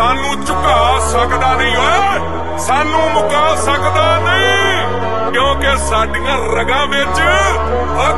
ਸਾਨੂੰ ਝੁਕਾ ਸਕਦਾ ਨਹੀਂ ਓਏ! ਸਾਨੂੰ ਮੁਕਾ ਸਕਦਾ ਨਹੀਂ ਕਿਉਂਕਿ ਸਾਡੀਆਂ ਰਗਾਂ ਵਿੱਚ ਆ